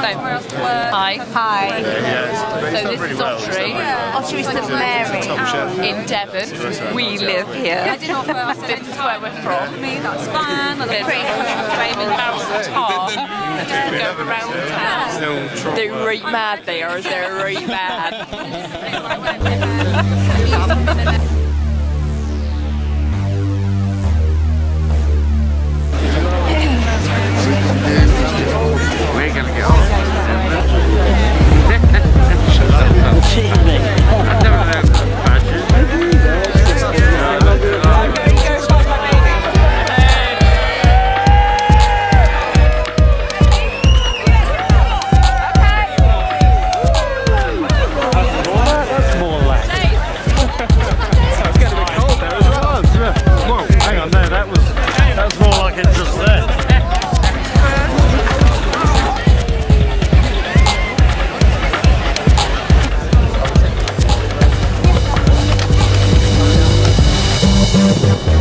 hi. Hi. So this is Ottery Ottery St Mary. in Devon. We live here. This is where we're from. that's fine. There's famous barrels of tar that just go around town. They're right mad they are, they're right mad. Música